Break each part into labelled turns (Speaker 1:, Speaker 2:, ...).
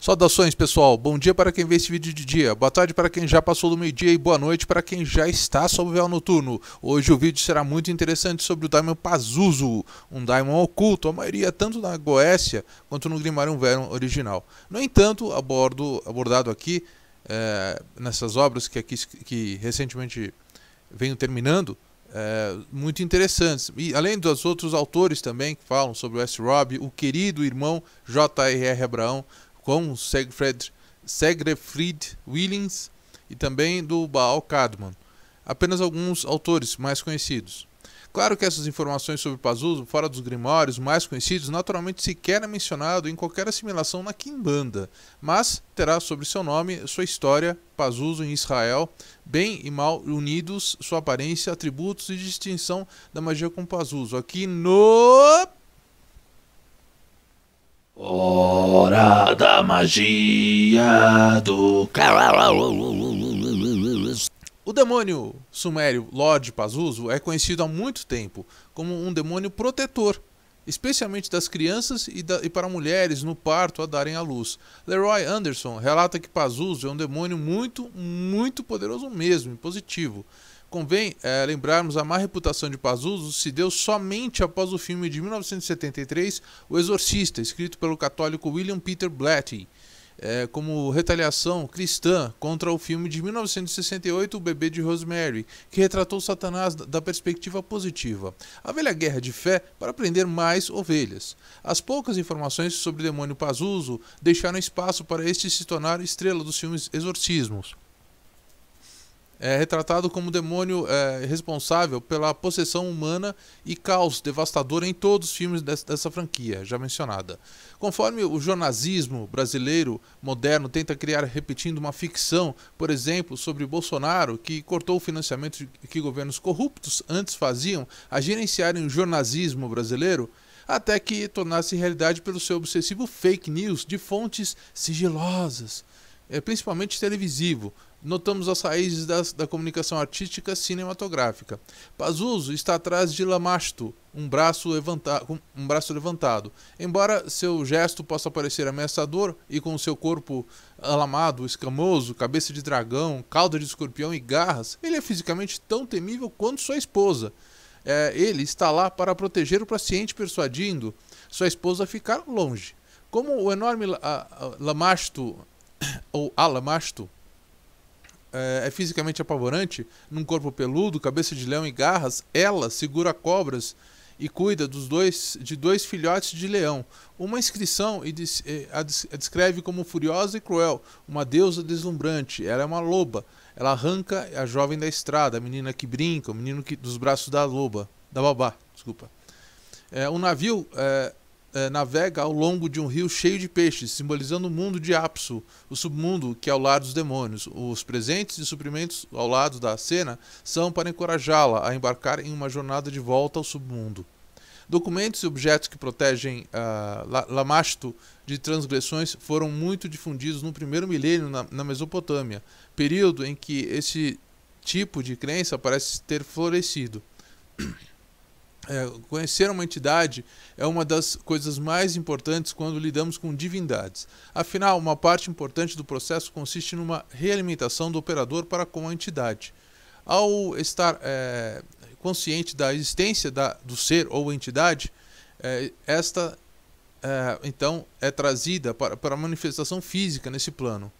Speaker 1: Saudações pessoal, bom dia para quem vê esse vídeo de dia, boa tarde para quem já passou do meio-dia e boa noite para quem já está sob o véu noturno. Hoje o vídeo será muito interessante sobre o Daimon Pazuzu, um Daimon oculto, a maioria tanto na Goécia quanto no Grimarium Verum original. No entanto, abordo, abordado aqui, é, nessas obras que, aqui, que recentemente venho terminando, é, muito interessantes. E além dos outros autores também que falam sobre o S. Rob, o querido irmão J.R.R. Abraão, com Segfried, Segfried Willings e também do Baal Kadman. Apenas alguns autores mais conhecidos. Claro que essas informações sobre Pazuzu, fora dos grimórios mais conhecidos, naturalmente sequer é mencionado em qualquer assimilação na Kimbanda, mas terá sobre seu nome sua história, Pazuzu em Israel, bem e mal unidos, sua aparência, atributos e distinção da magia com Pazuzu. Aqui no
Speaker 2: da magia do
Speaker 1: O demônio sumério Lord Pazuzu é conhecido há muito tempo como um demônio protetor, especialmente das crianças e, da, e, para mulheres no parto a darem à luz. Leroy Anderson relata que Pazuzu é um demônio muito, muito poderoso mesmo e positivo. Convém é, lembrarmos a má reputação de Pazuzu se deu somente após o filme de 1973, O Exorcista, escrito pelo católico William Peter Blatty, é, como retaliação cristã contra o filme de 1968, O Bebê de Rosemary, que retratou Satanás da perspectiva positiva. A velha guerra de fé para prender mais ovelhas. As poucas informações sobre o demônio Pazuzu deixaram espaço para este se tornar estrela dos filmes Exorcismos é retratado como demônio é, responsável pela possessão humana e caos devastador em todos os filmes dessa, dessa, franquia, já mencionada. Conforme o jornalismo brasileiro moderno tenta criar repetindo uma ficção, por exemplo, sobre Bolsonaro, que cortou o financiamento que governos corruptos antes faziam a gerenciarem o jornalismo brasileiro, até que tornasse realidade pelo seu obsessivo fake news de fontes sigilosas, é, principalmente televisivo, notamos as raízes das, da comunicação artística cinematográfica. Pazuzu está atrás de Lamasto, um braço, levanta um braço levantado. Embora seu gesto possa parecer ameaçador e com seu corpo alamado, escamoso, cabeça de dragão, cauda de escorpião e garras, ele é fisicamente tão temível quanto sua esposa. É, ele está lá para proteger o paciente, persuadindo sua esposa a ficar longe. Como o enorme Lamasto, ou Alamasto, é, é fisicamente apavorante, num corpo peludo, cabeça de leão e garras, ela segura cobras e cuida dos dois, de dois filhotes de leão. Uma inscrição a descreve como furiosa e cruel, uma deusa deslumbrante. Ela é uma loba. Ela arranca a jovem da estrada, a menina que brinca, o menino que, dos braços da loba, da babá, desculpa. É, um navio é, é, navega ao longo de um rio cheio de peixes, simbolizando o mundo de Apsu, o submundo que é ao lar dos demônios. Os presentes e suprimentos ao lado da cena são para encorajá-la a embarcar em uma jornada de volta ao submundo. Documentos e objetos que protegem uh, Lamasto de transgressões foram muito difundidos no primeiro milênio na, na Mesopotâmia, período em que esse tipo de crença parece ter florescido. É, conhecer uma entidade é uma das coisas mais importantes quando lidamos com divindades. Afinal, uma parte importante do processo consiste numa realimentação do operador para com a entidade. Ao estar é, consciente da existência da, do ser ou entidade, é, esta é, então é trazida para, para a manifestação física nesse plano.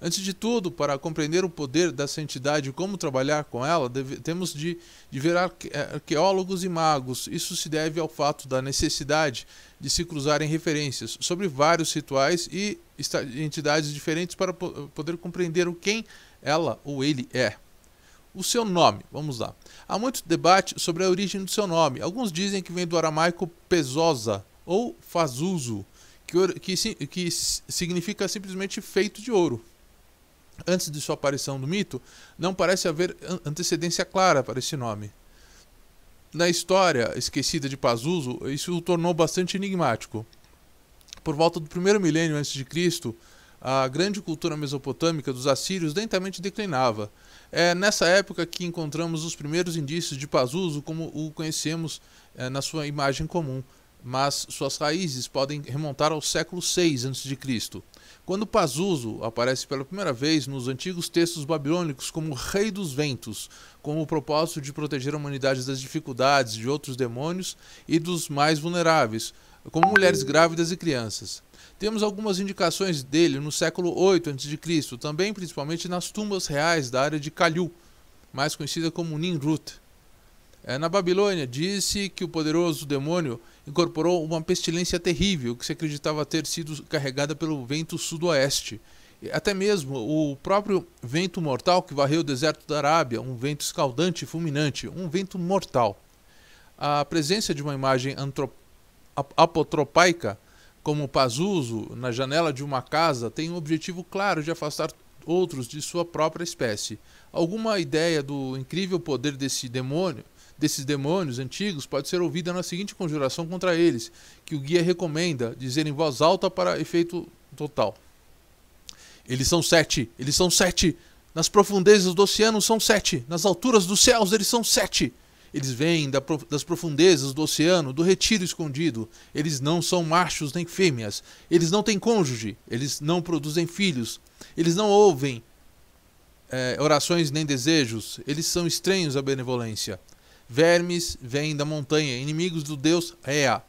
Speaker 1: Antes de tudo, para compreender o poder dessa entidade e como trabalhar com ela, deve, temos de, de ver arque, eh, arqueólogos e magos. Isso se deve ao fato da necessidade de se cruzarem referências sobre vários rituais e entidades diferentes para poder compreender o quem ela ou ele é. O seu nome, vamos lá. Há muito debate sobre a origem do seu nome. Alguns dizem que vem do aramaico pesosa ou fazuzo, que, que, que significa simplesmente feito de ouro antes de sua aparição no mito, não parece haver antecedência clara para esse nome. Na história esquecida de Pazuzu, isso o tornou bastante enigmático. Por volta do primeiro milênio antes de Cristo, a grande cultura mesopotâmica dos assírios lentamente declinava. É nessa época que encontramos os primeiros indícios de Pazuzu como o conhecemos é, na sua imagem comum. Mas suas raízes podem remontar ao século VI a.C., quando Pazuzu aparece pela primeira vez nos antigos textos babilônicos como Rei dos Ventos, com o propósito de proteger a humanidade das dificuldades de outros demônios e dos mais vulneráveis, como mulheres grávidas e crianças. Temos algumas indicações dele no século VIII a.C., também principalmente nas tumbas reais da área de Kalyu, mais conhecida como Nimrut. É, na Babilônia, disse que o poderoso demônio incorporou uma pestilência terrível que se acreditava ter sido carregada pelo vento sudoeste. Até mesmo o próprio vento mortal que varreu o deserto da Arábia, um vento escaldante e fulminante, um vento mortal. A presença de uma imagem apotropaica, como Pazuzu, na janela de uma casa, tem um objetivo claro de afastar outros de sua própria espécie. Alguma ideia do incrível poder desse demônio desses demônios antigos pode ser ouvida na seguinte conjuração contra eles, que o guia recomenda dizer em voz alta para efeito total. Eles são sete, eles são sete. Nas profundezas do oceano são sete. Nas alturas dos céus eles são sete. Eles vêm das profundezas do oceano, do retiro escondido. Eles não são machos nem fêmeas. Eles não têm cônjuge. Eles não produzem filhos. Eles não ouvem é, orações nem desejos. Eles são estranhos à benevolência. Vermes vêm da montanha, inimigos do deus Rea.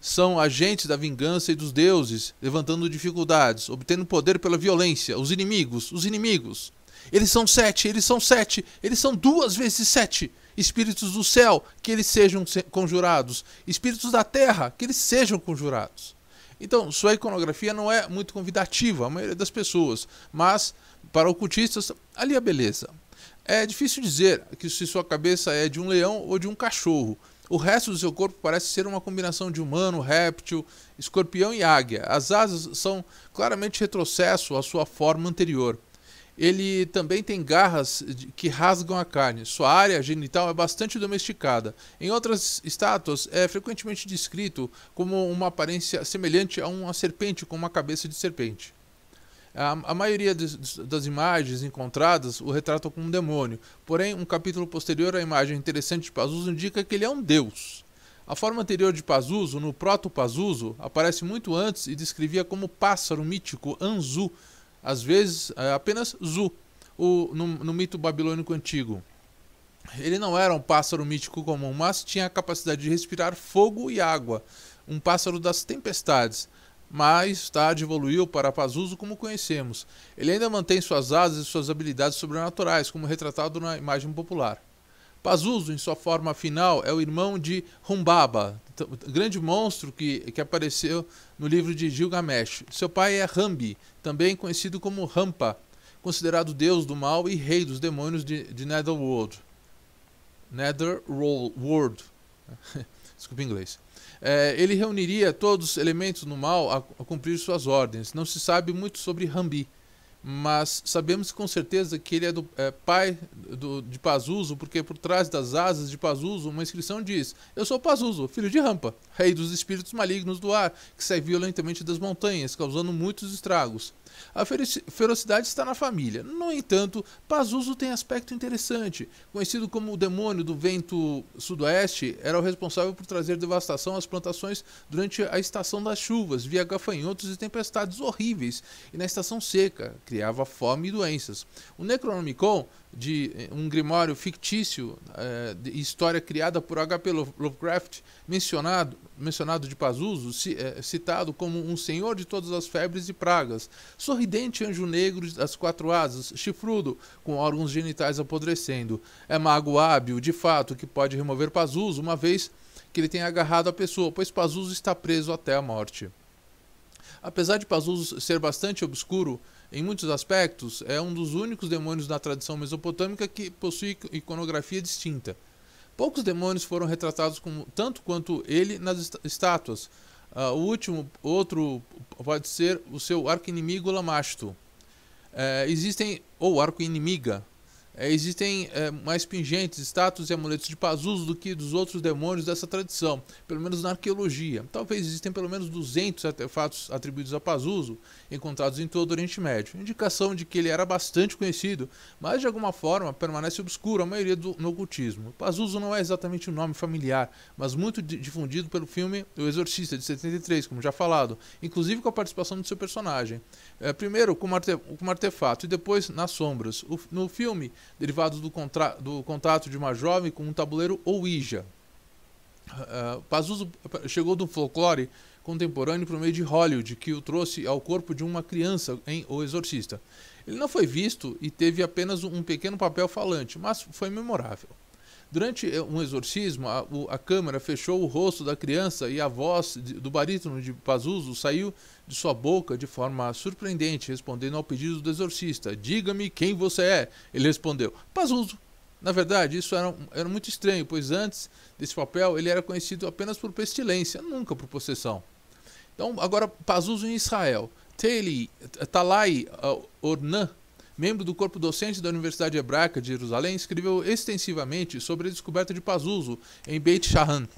Speaker 1: São agentes da vingança e dos deuses, levantando dificuldades, obtendo poder pela violência. Os inimigos, os inimigos. Eles são sete, eles são sete, eles são duas vezes sete. Espíritos do céu, que eles sejam conjurados. Espíritos da terra, que eles sejam conjurados. Então, sua iconografia não é muito convidativa, a maioria das pessoas, mas para ocultistas, ali a beleza. É difícil dizer que se sua cabeça é de um leão ou de um cachorro. O resto do seu corpo parece ser uma combinação de humano, réptil, escorpião e águia. As asas são claramente retrocesso à sua forma anterior. Ele também tem garras que rasgam a carne. Sua área genital é bastante domesticada. Em outras estátuas, é frequentemente descrito como uma aparência semelhante a uma serpente com uma cabeça de serpente. A, a maioria das, imagens encontradas o retratam como um demônio, porém, um capítulo posterior à imagem interessante de Pazuzu indica que ele é um deus. A forma anterior de Pazuzu, no proto-Pazuzu, aparece muito antes e descrevia como pássaro mítico Anzu, às vezes é, apenas Zu, o, no, no mito babilônico antigo. Ele não era um pássaro mítico comum, mas tinha a capacidade de respirar fogo e água, um pássaro das tempestades mais tarde evoluiu para Pazuzu como conhecemos. Ele ainda mantém suas asas e suas habilidades sobrenaturais, como retratado na imagem popular. Pazuzu, em sua forma final, é o irmão de Humbaba, grande monstro que, que apareceu no livro de Gilgamesh. Seu pai é Rambi, também conhecido como Rampa, considerado deus do mal e rei dos demônios de, de Netherworld. Netherworld. Desculpa em inglês. É, ele reuniria todos os elementos no mal a, a, cumprir suas ordens. Não se sabe muito sobre Rambi, mas sabemos com certeza que ele é do é, pai do, de Pazuzu, porque por trás das asas de Pazuzu uma inscrição diz: Eu sou Pazuzu, filho de Rampa, rei dos espíritos malignos do ar, que sai violentamente das montanhas, causando muitos estragos. A ferocidade está na família. No entanto, Pazuzu tem aspecto interessante. Conhecido como o demônio do vento sudoeste, era o responsável por trazer devastação às plantações durante a estação das chuvas, via gafanhotos e tempestades horríveis, e na estação seca, criava fome e doenças. O Necronomicon de eh, um grimório fictício é, história criada por H.P. Lovecraft, mencionado, mencionado de Pazuzu, é, citado como um senhor de todas as febres e pragas, sorridente anjo negro das quatro asas, chifrudo, com órgãos genitais apodrecendo. É mago hábil, de fato, que pode remover Pazuzu uma vez que ele tenha agarrado a pessoa, pois Pazuzu está preso até a morte. Apesar de Pazuzu ser bastante obscuro, em muitos aspectos, é um dos únicos demônios da tradição mesopotâmica que possui iconografia distinta. Poucos demônios foram retratados como, tanto quanto ele nas estátuas. Uh, o último, outro, pode ser o seu arco-inimigo Lamashto. Uh, existem, ou arco-inimiga. É, existem é, mais pingentes, estátuas e amuletos de Pazuzu do que dos outros demônios dessa tradição, pelo menos na arqueologia. Talvez existem pelo menos 200 artefatos atribuídos a Pazuzu encontrados em todo o Oriente Médio, indicação de que ele era bastante conhecido, mas de alguma forma permanece obscuro a maioria do, no ocultismo. Pazuzu não é exatamente um nome familiar, mas muito difundido pelo filme O Exorcista, de 73, como já falado, inclusive com a participação do seu personagem. É, primeiro como, arte, como artefato e depois nas sombras. O, no filme, derivados do, contra, do de uma jovem com um tabuleiro Ouija. Uh, Pazuzu chegou do folclore contemporâneo por meio de Hollywood, que o trouxe ao corpo de uma criança em O Exorcista. Ele não foi visto e teve apenas um pequeno papel falante, mas foi memorável. Durante eh, um exorcismo, a, a câmera fechou o rosto da criança e a voz do barítono de Pazuzu saiu de sua boca de forma surpreendente, respondendo ao pedido do exorcista: Diga-me quem você é. Ele respondeu: Pazuzu. Na verdade, isso era, era muito estranho, pois antes desse papel ele era conhecido apenas por pestilência, nunca por possessão. Então, agora, Pazuzu em Israel. Talai uh, Ornan membro do corpo docente da Universidade Hebraica de Jerusalém, escreveu extensivamente sobre a descoberta de Pazuzu em Beit Shahan.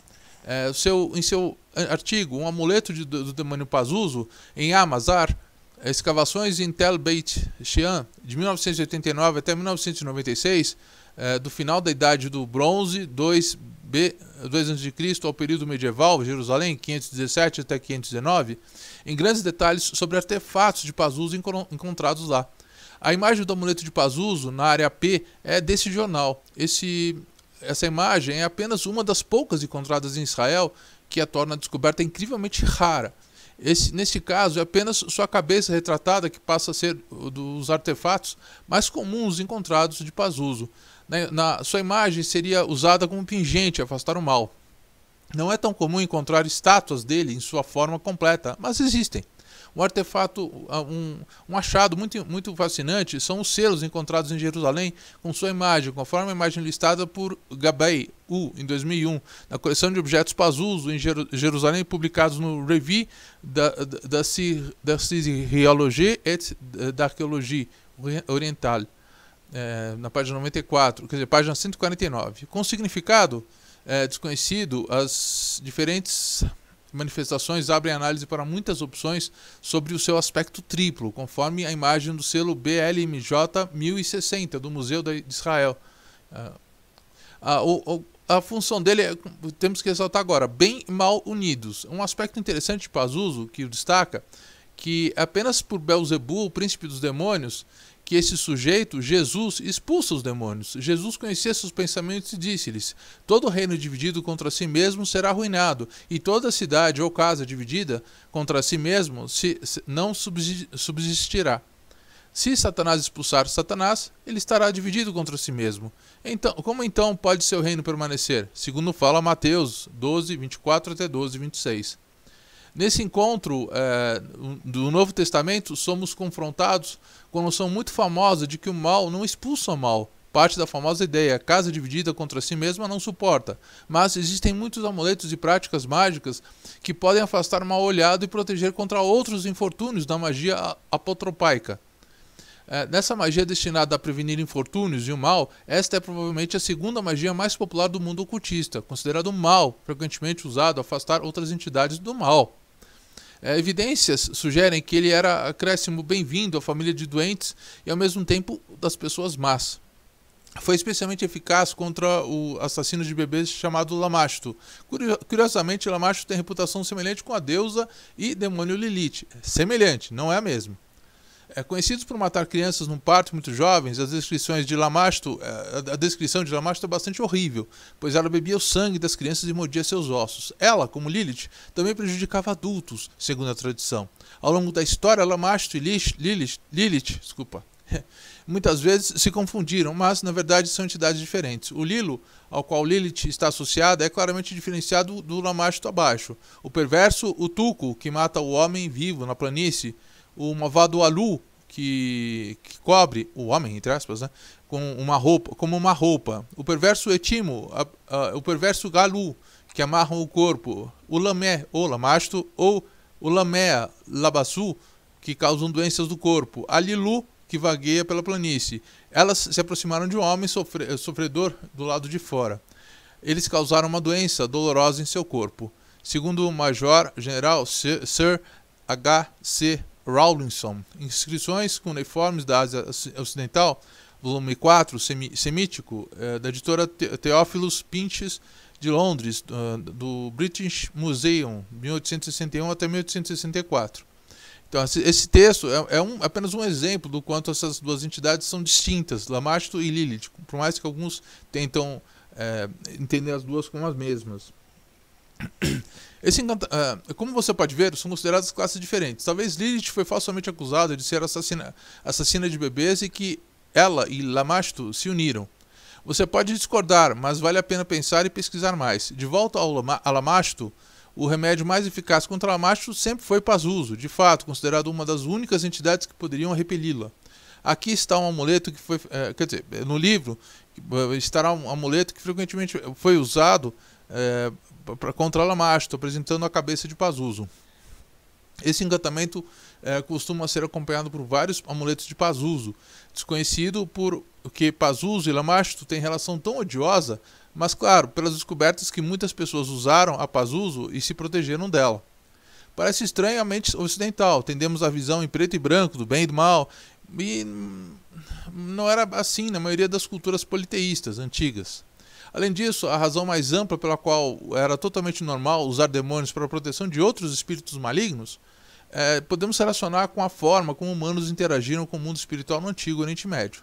Speaker 1: É, seu, em seu artigo, Um Amuleto de, do, do Demônio Pazuzu, em Amazar, escavações em Tel Beit Shean, de 1989 até 1996, é, do final da Idade do Bronze, 2 B, 2 a.C., ao período medieval, Jerusalém, 517 até 519, em grandes detalhes sobre artefatos de Pazuzu encontrados lá. A imagem do amuleto de Pazuzu na área P é desse jornal. Esse, essa imagem é apenas uma das poucas encontradas em Israel que a torna a descoberta incrivelmente rara. Esse, nesse caso, é apenas sua cabeça retratada que passa a ser dos artefatos mais comuns encontrados de Pazuzu. Na, na, sua imagem seria usada como pingente afastar o mal. Não é tão comum encontrar estátuas dele em sua forma completa, mas existem. Um artefato, ah, um, um achado muito, muito fascinante são os selos encontrados em Jerusalém com sua imagem, conforme a imagem listada por Gabay U em 2001, na coleção de objetos Pazuzu em Jerusalém, publicados no Revue da, da, da, da et d'Archéologie Oriental, é, na página 94, quer dizer, página 149. Com significado é, desconhecido, as diferentes manifestações abrem análise para muitas opções sobre o seu aspecto triplo, conforme a imagem do selo BLMJ 1060 do Museu de Israel. Ah, a, a, a função dele é, temos que ressaltar agora, bem mal unidos. Um aspecto interessante de Pazuzu que o destaca que apenas por Belzebu, o príncipe dos demônios, que esse sujeito, Jesus, expulsa os demônios. Jesus conhecia seus pensamentos e disse-lhes: Todo reino dividido contra si mesmo será arruinado, e toda cidade ou casa dividida contra si mesmo se, se, não subsistirá. Se Satanás expulsar Satanás, ele estará dividido contra si mesmo. Então, como então pode seu reino permanecer? Segundo fala Mateus 12, 24 até 12, 26. Nesse encontro é, do Novo Testamento, somos confrontados com a noção muito famosa de que o mal não expulsa o mal. Parte da famosa ideia, casa dividida contra si mesma não suporta. Mas existem muitos amuletos e práticas mágicas que podem afastar o mal olhado e proteger contra outros infortúnios da magia apotropaica. É, nessa magia destinada a prevenir infortúnios e o mal, esta é provavelmente a segunda magia mais popular do mundo ocultista, considerado mal, frequentemente usado a afastar outras entidades do mal. É, evidências sugerem que ele era acréscimo bem-vindo à família de doentes e ao mesmo tempo das pessoas más. Foi especialmente eficaz contra o assassino de bebês chamado Lamasto. Curiosamente, Lamasto tem reputação semelhante com a deusa e demônio Lilith. Semelhante, não é a mesma. É, conhecidos por matar crianças num parto muito jovens, as descrições de Lamasto, é, a descrição de Lamasto é bastante horrível, pois ela bebia o sangue das crianças e mordia seus ossos. Ela, como Lilith, também prejudicava adultos, segundo a tradição. Ao longo da história, Lamasto e Lilith, Lilith, Lilith desculpa, muitas vezes se confundiram, mas na verdade são entidades diferentes. O Lilo, ao qual Lilith está associada, é claramente diferenciado do Lamasto abaixo. O perverso, o Tuco, que mata o homem vivo na planície, o Mavado Alu, que, que, cobre o homem, entre aspas, né, com uma roupa, como uma roupa. O perverso Etimo, a, a, o perverso Galu, que amarra o corpo. O Lamé, ou Lamasto, ou o Lamé, Labasu, que causam doenças do corpo. A Lilu, que vagueia pela planície. Elas se aproximaram de um homem sofre sofredor do lado de fora. Eles causaram uma doença dolorosa em seu corpo. Segundo o Major-General Sir H. Rawlinson, inscrições cuneiformes da Ásia Ocidental, volume 4, semítico, é, da editora Theophilus Pinches, de Londres, do British Museum, 1861 até 1864. Então, esse texto é, é um, apenas um exemplo do quanto essas duas entidades são distintas, Lamashto e Lilith, por mais que alguns tentam é, entender as duas como as mesmas. Esse encanta... Uh, como você pode ver, são consideradas classes diferentes. Talvez Lilith foi falsamente acusada de ser assassina, assassina de bebês e que ela e Lamashto se uniram. Você pode discordar, mas vale a pena pensar e pesquisar mais. De volta ao Lama, o remédio mais eficaz contra Lamashto sempre foi Pazuzu, de fato, considerado uma das únicas entidades que poderiam repeli-la. Aqui está um amuleto que foi, é, quer dizer, no livro estará um amuleto que frequentemente foi usado é, para contra Lamashto, apresentando a cabeça de Pazuzu. Esse encantamento é, costuma ser acompanhado por vários amuletos de Pazuzu, desconhecido por que Pazuzu e Lamashto têm relação tão odiosa, mas claro, pelas descobertas que muitas pessoas usaram a Pazuzu e se protegeram dela. Parece estranho à mente ocidental, tendemos a visão em preto e branco do bem e do mal, e não era assim na maioria das culturas politeístas antigas. Além disso, a razão mais ampla pela qual era totalmente normal usar demônios para a proteção de outros espíritos malignos, é, podemos relacionar com a forma como humanos interagiram com o mundo espiritual no antigo Oriente Médio.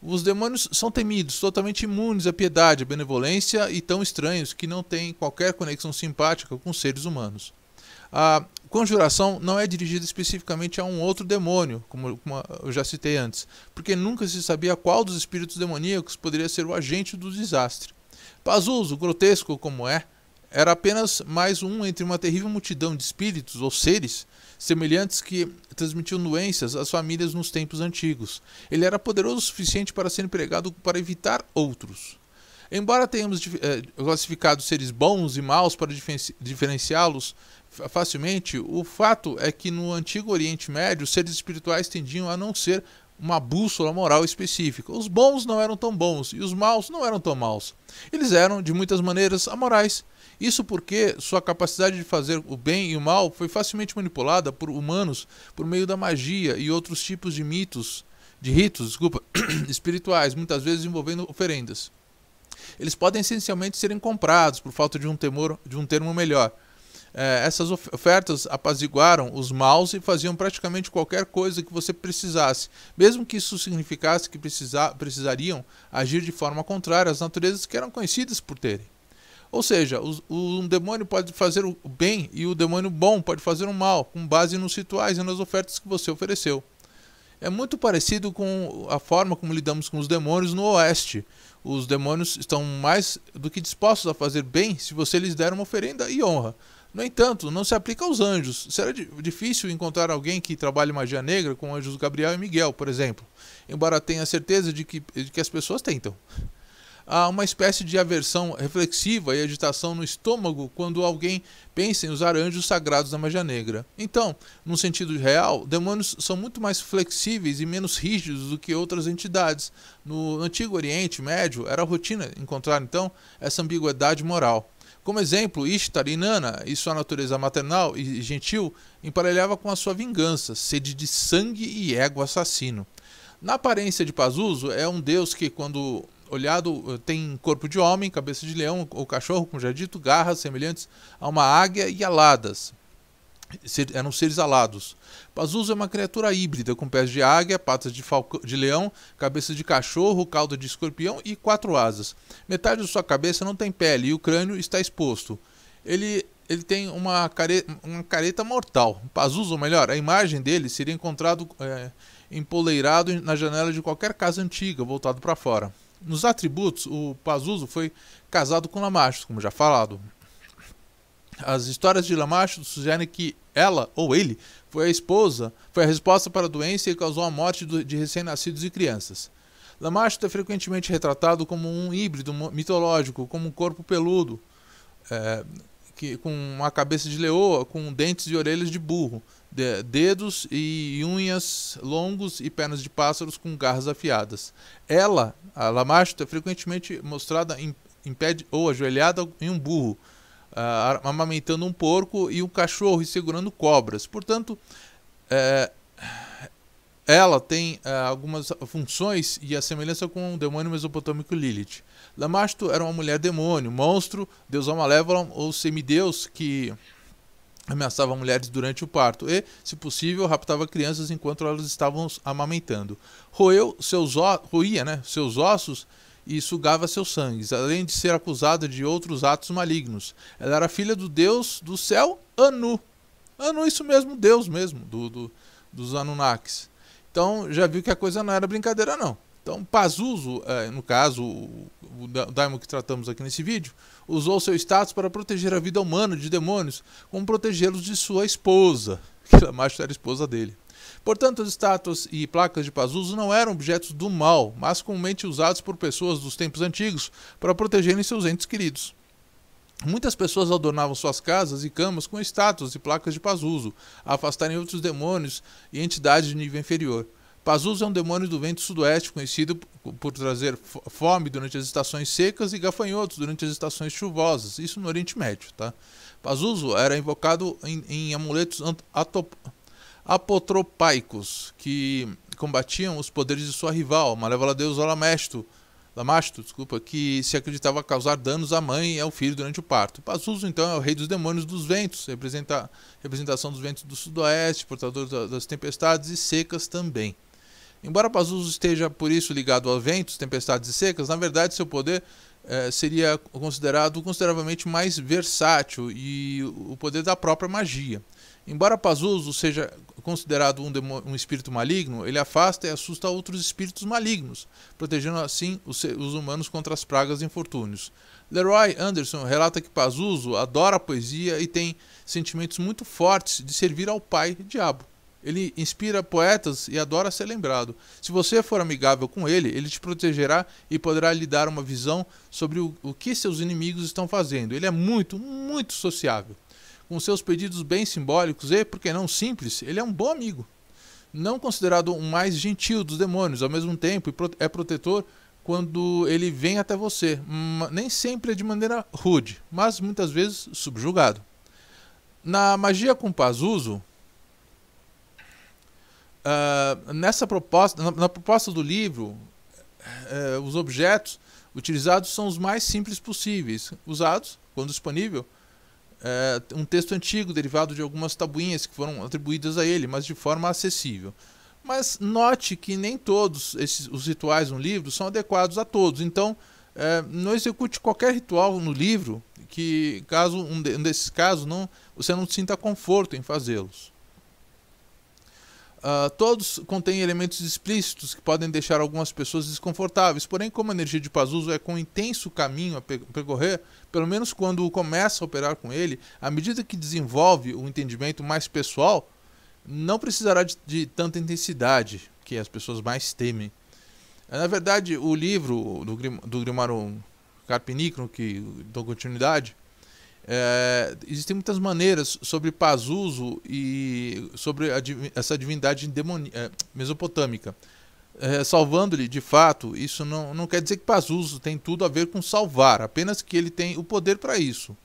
Speaker 1: Os demônios são temidos, totalmente imunes à piedade, à benevolência e tão estranhos que não têm qualquer conexão simpática com seres humanos. A conjuração não é dirigida especificamente a um outro demônio, como, como, eu já citei antes, porque nunca se sabia qual dos espíritos demoníacos poderia ser o agente do desastre. Pazuzu, grotesco como é, era apenas mais um entre uma terrível multidão de espíritos ou seres semelhantes que transmitiam doenças às famílias nos tempos antigos. Ele era poderoso o suficiente para ser empregado para evitar outros. Embora tenhamos eh, classificado seres bons e maus para diferenciá-los facilmente, o fato é que no antigo Oriente Médio, seres espirituais tendiam a não ser uma bússola moral específica. Os bons não eram tão bons e os maus não eram tão maus. Eles eram, de muitas maneiras, amorais. Isso porque sua capacidade de fazer o bem e o mal foi facilmente manipulada por humanos por meio da magia e outros tipos de mitos, de ritos, desculpa, espirituais, muitas vezes envolvendo oferendas. Eles podem essencialmente serem comprados por falta de um, temor, de um termo melhor é, essas ofertas apaziguaram os maus e faziam praticamente qualquer coisa que você precisasse, mesmo que isso significasse que precisa, precisariam agir de forma contrária às naturezas que eram conhecidas por terem. Ou seja, o, um demônio pode fazer o bem e o demônio bom pode fazer o mal, com base nos rituais e nas ofertas que você ofereceu. É muito parecido com a forma como lidamos com os demônios no Oeste. Os demônios estão mais do que dispostos a fazer bem se você lhes der uma oferenda e honra. No entanto, não se aplica aos anjos. Será difícil encontrar alguém que trabalhe magia negra com anjos Gabriel e Miguel, por exemplo, embora tenha certeza de que, de que as pessoas tentam. Há uma espécie de aversão reflexiva e agitação no estômago quando alguém pensa em usar anjos sagrados da magia negra. Então, num sentido real, demônios são muito mais flexíveis e menos rígidos do que outras entidades. No Antigo Oriente Médio, era rotina encontrar então essa ambiguidade moral. Como exemplo, Ishtar Inanna e sua natureza maternal e gentil emparelhava com a sua vingança, sede de sangue e ego assassino. Na aparência de Pazuzu, é um deus que, quando olhado, tem corpo de homem, cabeça de leão ou cachorro, como já dito, garras semelhantes a uma águia e aladas eram seres alados. Pazuzu é uma criatura híbrida, com pés de águia, patas de, falcão, de leão, cabeça de cachorro, cauda de escorpião e quatro asas. Metade de sua cabeça não tem pele e o crânio está exposto. Ele, ele tem uma, care, uma careta mortal. Pazuzu, melhor, a imagem dele seria encontrado é, empoleirado na janela de qualquer casa antiga, voltado para fora. Nos atributos, o Pazuzu foi casado com Lamachos, como já falado. As histórias de Lamacho sugerem que ela ou ele foi a esposa, foi a resposta para a doença e causou a morte de recém-nascidos e crianças. Lamacho é frequentemente retratado como um híbrido mitológico, como um corpo peludo, é, que, com uma cabeça de leoa, com dentes e orelhas de burro, de, dedos e unhas longos e pernas de pássaros com garras afiadas. Ela, a Lamashto, é frequentemente mostrada em, em pé de, ou ajoelhada em um burro, uh, amamentando um porco e um cachorro e segurando cobras. Portanto, é, ela tem uh, algumas funções e a semelhança com o demônio mesopotâmico Lilith. Lamashto era uma mulher demônio, monstro, deusa malévola ou semideus que ameaçava mulheres durante o parto e, se possível, raptava crianças enquanto elas estavam amamentando. Roeu seus roía né, seus ossos e sugava seus sangues, além de ser acusada de outros atos malignos. Ela era filha do deus do céu, Anu. Anu, isso mesmo, Deus mesmo, do, do dos Anunnakis. Então já viu que a coisa não era brincadeira não. Então Pazuzu, é, no caso o, Daimon que tratamos aqui nesse vídeo, usou seu status para proteger a vida humana de demônios, como protegê-los de sua esposa, que mais era esposa dele. Portanto, as estátuas e placas de Pazuzu não eram objetos do mal, mas comumente usados por pessoas dos tempos antigos para protegerem seus entes queridos. Muitas pessoas adornavam suas casas e camas com estátuas e placas de Pazuzu, a afastarem outros demônios e entidades de nível inferior. Pazuzu é um demônio do vento sudoeste, conhecido por trazer fome durante as estações secas e gafanhotos durante as estações chuvosas, isso no Oriente Médio. Tá? Pazuzu era invocado em, em amuletos apotropaicos, que combatiam os poderes de sua rival, malévola deusa Lamasto, Lamasto, desculpa, que se acreditava causar danos à mãe e ao filho durante o parto. Pazuzu, então, é o rei dos demônios dos ventos, representa representação dos ventos do sudoeste, portador das tempestades e secas também. Embora Pazuzu esteja por isso ligado a ventos, tempestades e secas, na verdade seu poder eh, seria considerado consideravelmente mais versátil e o poder da própria magia. Embora Pazuzu seja considerado um, um, espírito maligno, ele afasta e assusta outros espíritos malignos, protegendo assim os, os humanos contra as pragas e infortúnios. Leroy Anderson relata que Pazuzu adora a poesia e tem sentimentos muito fortes de servir ao pai diabo. Ele inspira poetas e adora ser lembrado. Se você for amigável com ele, ele te protegerá e poderá lhe dar uma visão sobre o, o que seus inimigos estão fazendo. Ele é muito, muito sociável com seus pedidos bem simbólicos e, por que não simples, ele é um bom amigo. Não considerado o mais gentil dos demônios, ao mesmo tempo é protetor quando ele vem até você. Nem sempre é de maneira rude, mas muitas vezes subjugado. Na magia com Pazuzu, uh, nessa proposta, na, na, proposta do livro, uh, os objetos utilizados são os mais simples possíveis, usados, quando disponível, é, um texto antigo derivado de algumas tabuinhas que foram atribuídas a ele, mas de forma acessível. Mas note que nem todos esses, os rituais no livro são adequados a todos. Então, é, não execute qualquer ritual no livro que, caso um, de, um desses casos, não, você não sinta conforto em fazê-los. Uh, todos contêm elementos explícitos que podem deixar algumas pessoas desconfortáveis, porém, como a energia de Pazuzu é com um intenso caminho a percorrer, pelo menos quando começa a operar com ele, à medida que desenvolve o entendimento mais pessoal, não precisará de, de tanta intensidade que as pessoas mais temem. Na verdade, o livro do, do Grimário Carpinicro, que dou continuidade, é, existem muitas maneiras sobre Pazuzu e sobre a, essa divindade demoni, é, mesopotâmica. É, Salvando-lhe, de fato, isso não, não quer dizer que Pazuzu tem tudo a ver com salvar, apenas que ele tem o poder para isso.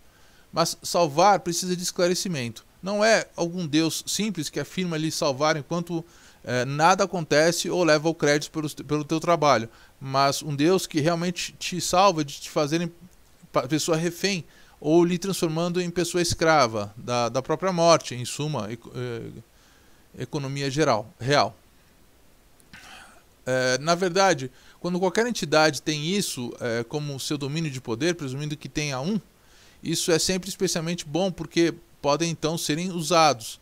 Speaker 1: Mas salvar precisa de esclarecimento. Não é algum Deus simples que afirma lhe salvar enquanto é, nada acontece ou leva o crédito pelo, pelo teu trabalho, mas um Deus que realmente te salva de te fazer pessoa refém ou lhe transformando em pessoa escrava da, da própria morte, em suma, e, é, economia geral, real. É, na verdade, quando qualquer entidade tem isso é, como seu domínio de poder, presumindo que tenha um, isso é sempre especialmente bom porque podem então serem usados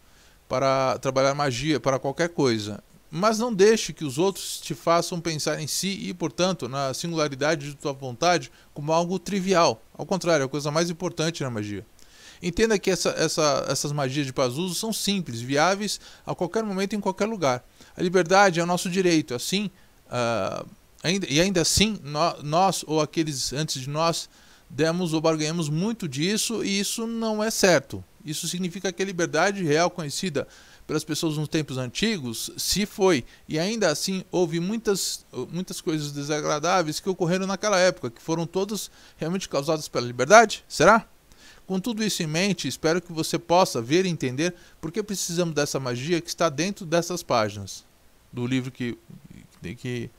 Speaker 1: para trabalhar magia, para qualquer coisa. Mas não deixe que os outros te façam pensar em si e, portanto, na singularidade de tua vontade como algo trivial. Ao contrário, é a coisa mais importante na magia. Entenda que essa, essa, essas magias de Pazuzu são simples, viáveis a qualquer momento em qualquer lugar. A liberdade é o nosso direito. Assim, uh, ainda, e ainda assim, no, nós ou aqueles antes de nós demos ou barganhamos muito disso e isso não é certo. Isso significa que a liberdade real conhecida pelas pessoas nos tempos antigos se foi. E ainda assim houve muitas, muitas coisas desagradáveis que ocorreram naquela época, que foram todas realmente causadas pela liberdade? Será? Com tudo isso em mente, espero que você possa ver e entender por que precisamos dessa magia que está dentro dessas páginas do livro que, que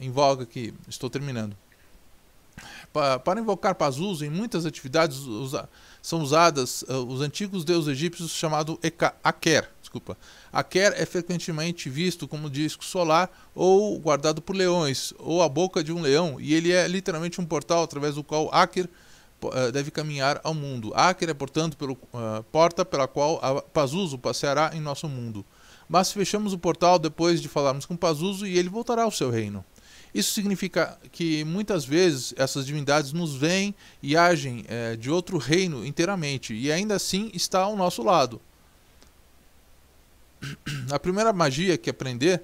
Speaker 1: em voga que estou terminando. Para invocar Pazuzu, em muitas atividades usa, são usadas uh, os antigos deuses egípcios chamado Eka, Aker. Desculpa. Aker é frequentemente visto como disco solar ou guardado por leões, ou a boca de um leão, e ele é literalmente um portal através do qual Aker uh, deve caminhar ao mundo. Aker é, portanto, pelo, uh, porta pela qual Pazuzu passeará em nosso mundo. Mas fechamos o portal depois de falarmos com Pazuzu e ele voltará ao seu reino. Isso significa que muitas vezes essas divindades nos veem e agem é, de outro reino inteiramente, e ainda assim está ao nosso lado. A primeira magia que aprender,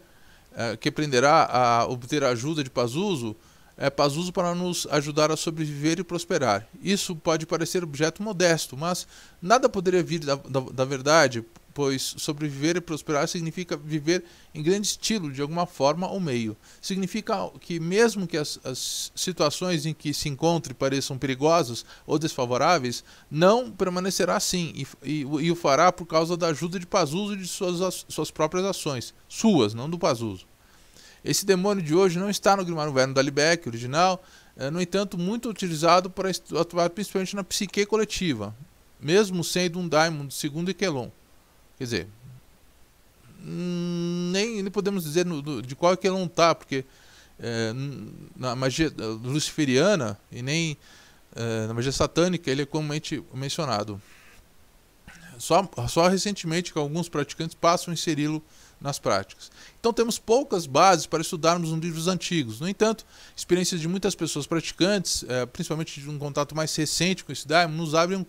Speaker 1: é, que aprenderá a obter a ajuda de Pazuzu, é Pazuzu para nos ajudar a sobreviver e prosperar. Isso pode parecer objeto modesto, mas nada poderia vir da, da, da verdade, pois sobreviver e prosperar significa viver em grande estilo, de alguma forma ou meio. Significa que, mesmo que as, as, situações em que se encontre pareçam perigosas ou desfavoráveis, não permanecerá assim e, e, e o fará por causa da ajuda de Pazuzu e de suas, suas próprias ações. Suas, não do Pazuzu. Esse demônio de hoje não está no Grimário Verno da Libeck, original, é, no entanto, muito utilizado para atuar principalmente na psique coletiva, mesmo sendo um daimon do segundo Ikelon. Quer dizer, nem, podemos dizer no, de qual é que ele não está, porque é, na magia luciferiana e nem é, na magia satânica ele é comumente mencionado. Só, só recentemente que alguns praticantes passam a inseri-lo nas práticas. Então temos poucas bases para estudarmos nos livros antigos. No entanto, experiências de muitas pessoas praticantes, é, principalmente de um contato mais recente com esse daimon, nos abrem um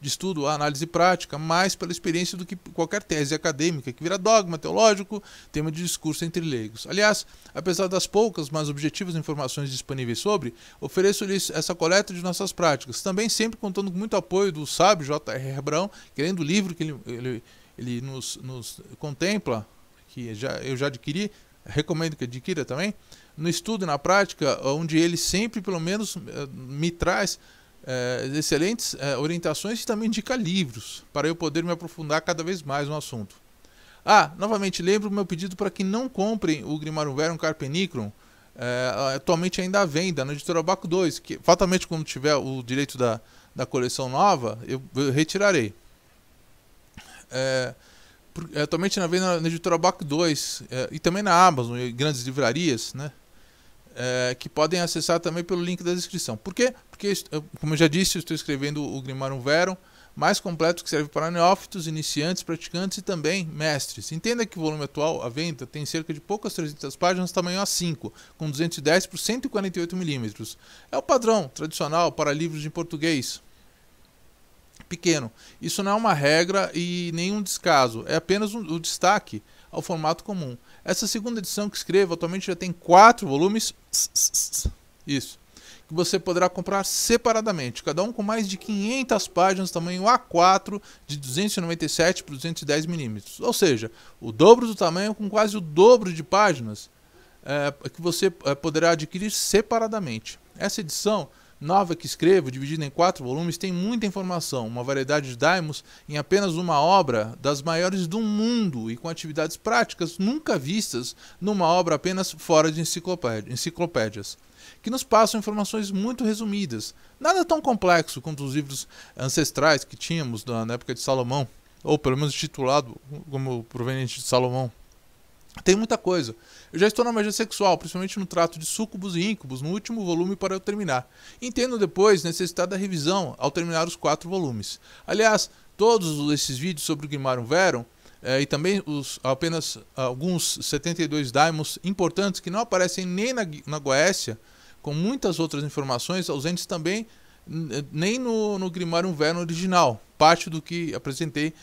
Speaker 1: de estudo, análise prática, mais pela experiência do que qualquer tese acadêmica, que vira dogma teológico, tema de discurso entre leigos. Aliás, apesar das poucas, mas objetivas informações disponíveis sobre, ofereço-lhes essa coleta de nossas práticas, também sempre contando com muito apoio do sábio J.R. Brown, querendo o livro que ele, ele ele nos, nos contempla, que já, eu já adquiri, recomendo que adquira também, no estudo e na prática, onde ele sempre, pelo menos, eh, me traz é, excelentes é, orientações e também indica livros, para eu poder me aprofundar cada vez mais no assunto. Ah, novamente, lembro o meu pedido para que não comprem o Grimário Verum Carpenicron, é, atualmente ainda à venda na editora Baco 2, que fatalmente quando tiver o direito da, da coleção nova, eu, eu retirarei. É, é, atualmente na venda na editora Baco 2 é, e também na Amazon e grandes livrarias, né? É, que podem acessar também pelo link da descrição. Por quê? Porque, como eu já disse, eu estou escrevendo o Grimarum Verum, mais completo que serve para neófitos, iniciantes, praticantes e também mestres. Entenda que o volume atual à venda tem cerca de poucas 300 páginas, tamanho A5, com 210 por 148 milímetros. É o padrão tradicional para livros em português, pequeno. Isso não é uma regra e nenhum descaso, é apenas um, o destaque ao formato comum. Essa segunda edição que escrevo atualmente já tem quatro volumes. Isso. Que você poderá comprar separadamente, cada um com mais de 500 páginas, tamanho A4, de 297 por 210 milímetros. Ou seja, o dobro do tamanho com quase o dobro de páginas é, que você é, poderá adquirir separadamente. Essa edição nova que escrevo, dividida em quatro volumes, tem muita informação, uma variedade de daimos em apenas uma obra das maiores do mundo e com atividades práticas nunca vistas numa obra apenas fora de enciclopédias, que nos passam informações muito resumidas, nada tão complexo quanto os livros ancestrais que tínhamos na época de Salomão, ou pelo menos titulado como proveniente de Salomão. Tem muita coisa. Eu já estou na magia sexual, principalmente no trato de sucubus e íncubos, no último volume para eu terminar. Entendo depois necessidade da revisão ao terminar os quatro volumes. Aliás, todos esses vídeos sobre o Grimarium Verum é, e também os, apenas alguns 72 daimons importantes que não aparecem nem na, na Goécia, com muitas outras informações ausentes também nem no, no Grimarium Verum original, parte do que apresentei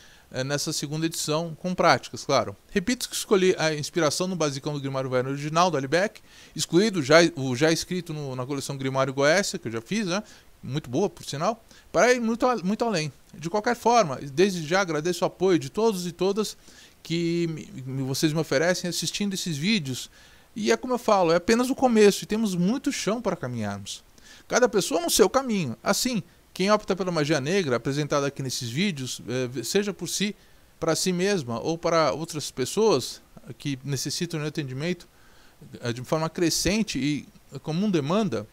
Speaker 1: nessa segunda edição, com práticas, claro. Repito que escolhi a inspiração no basicão do Grimário Velho original, do Alibeck, excluído já, o já escrito no, na coleção Grimário Goécia, que eu já fiz, né? muito boa, por sinal, para ir muito, muito além. De qualquer forma, desde já agradeço o apoio de todos e todas que me, vocês me oferecem assistindo esses vídeos. E é como eu falo, é apenas o começo e temos muito chão para caminharmos. Cada pessoa no seu caminho. Assim, quem opta pela magia negra, apresentada aqui nesses vídeos, eh, seja por si, para si mesma ou para outras pessoas que necessitam de atendimento eh, de forma crescente e comum demanda,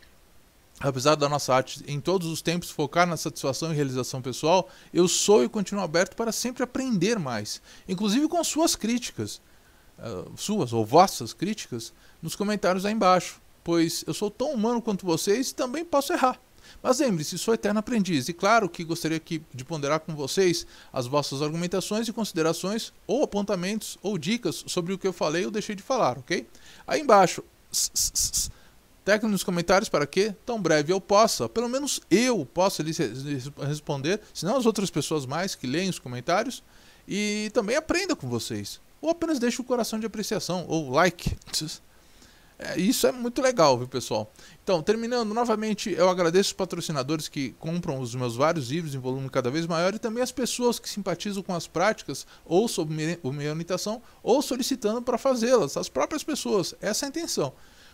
Speaker 1: apesar da nossa arte em todos os tempos focar na satisfação e realização pessoal, eu sou e continuo aberto para sempre aprender mais, inclusive com suas críticas, suas ou vossas críticas, nos comentários aí embaixo, pois eu sou tão humano quanto vocês e também posso errar. Mas lembre-se, sou eterno aprendiz e claro que gostaria que, de ponderar com vocês as vossas argumentações e considerações ou apontamentos ou dicas sobre o que eu falei ou deixei de falar, ok? Aí embaixo, Técnico nos comentários para que tão breve eu possa, pelo menos eu possa lhes responder, se não as outras pessoas mais que leem os comentários e também aprenda com vocês. Ou apenas deixe o coração de apreciação ou like. É, isso é muito legal, viu, pessoal? Então, terminando, novamente, eu agradeço os patrocinadores que compram os meus vários livros em volume cada vez maior e também as pessoas que simpatizam com as práticas ou sobre minha imitação ou solicitando para fazê-las, as próprias pessoas. Essa é a intenção.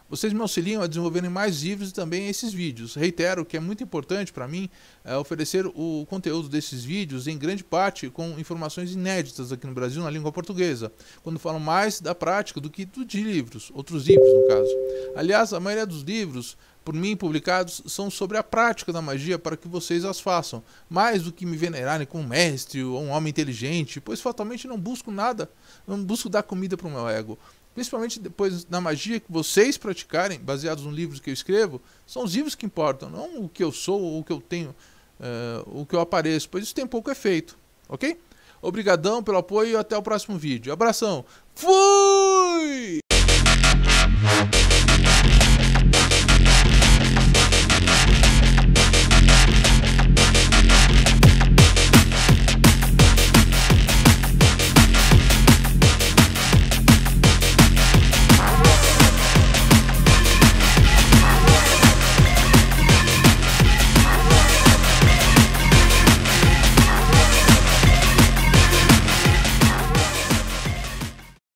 Speaker 1: Vocês me auxiliam a desenvolverem mais livros e também esses vídeos. Reitero que é muito importante para mim é, oferecer o conteúdo desses vídeos, em grande parte com informações inéditas aqui no Brasil na língua portuguesa, quando falo mais da prática do que de livros, outros livros no caso. Aliás, a maioria dos livros por mim publicados são sobre a prática da magia para que vocês as façam, mais do que me venerarem como mestre ou um homem inteligente, pois fatalmente não busco nada, não busco dar comida para o meu ego principalmente depois na magia que vocês praticarem, baseados nos livros que eu escrevo, são os livros que importam, não o que eu sou ou o que eu tenho, uh, o que eu apareço, pois isso tem pouco efeito, ok? Obrigadão pelo apoio e até o próximo vídeo. Abração. Fui!